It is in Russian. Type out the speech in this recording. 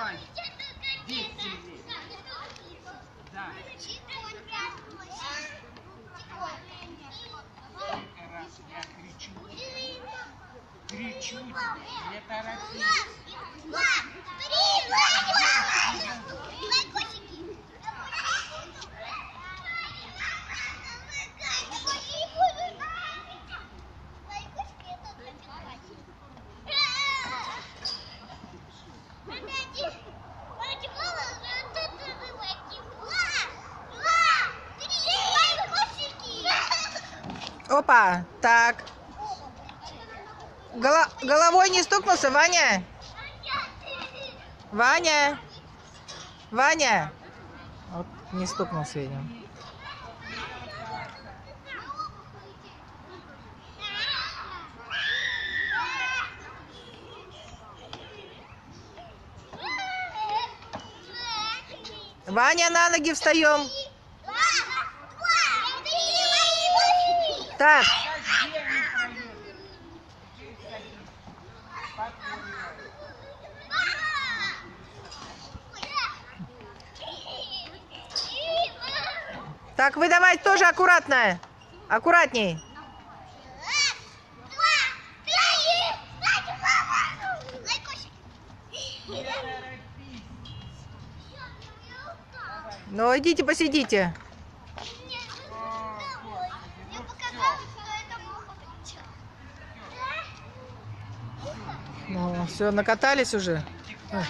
10 лет. Да. Сколько раз я кричу, кричу тебе, не торопись. Опа, так. Голо- головой не стукнулся, Ваня? Ваня? Ваня? Вот не стукнулся, видимо. Ваня, на ноги встаем. Так, так, вы давай тоже аккуратно. Аккуратней. Ну, идите посидите. Ну, все, накатались уже? Да,